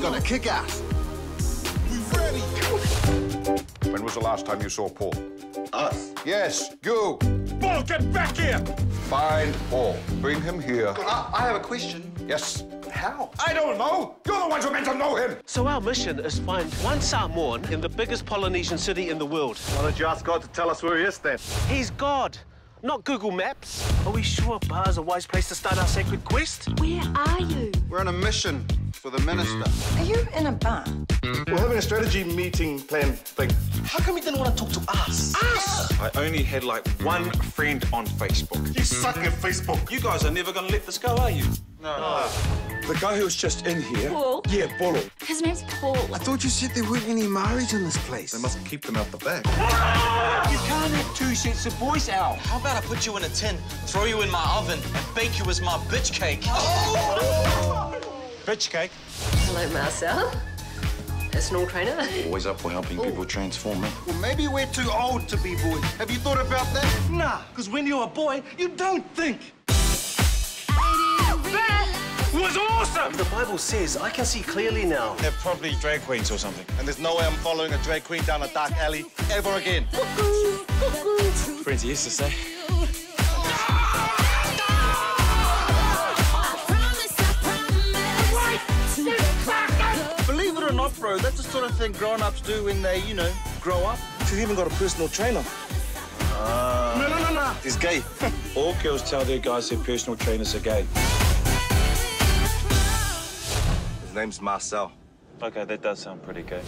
kick ass. When was the last time you saw Paul? Us? Yes, you. Paul, get back here! Find Paul. Bring him here. I, I have a question. Yes. How? I don't know. You're the ones who are meant to know him. So our mission is find one Samoan in the biggest Polynesian city in the world. Why don't you ask God to tell us where he is then? He's God, not Google Maps. Are we sure bar's a wise place to start our sacred quest? Where are you? We're on a mission for the minister. Are you in a bar? We're having a strategy meeting plan thing. How come you didn't want to talk to us? Us! I only had like one friend on Facebook. You suck at Facebook. You guys are never going to let this go, are you? No. The guy who was just in here. Paul? Yeah, Polo. His name's Paul. I thought you said there weren't any Maoris in this place. They must keep them out the back. You can't have two sets of boys out. How about I put you in a tin, throw you in my oven, and bake you as my bitch cake? Oh! Bitch cake. Hello, Marcel. Personal trainer. Always up for helping people transform, eh? Well, maybe we're too old to be boys. Have you thought about that? Nah, because when you're a boy, you don't think. Was awesome! The Bible says I can see clearly now. They're probably drag queens or something. And there's no way I'm following a drag queen down a dark alley ever again. Friends, he used to say. Not, bro, that's the sort of thing grown-ups do when they, you know, grow up. She's even got a personal trainer. Uh, no, no, no, no. He's gay. All girls tell their guys their personal trainers are gay. His name's Marcel. Okay, that does sound pretty gay.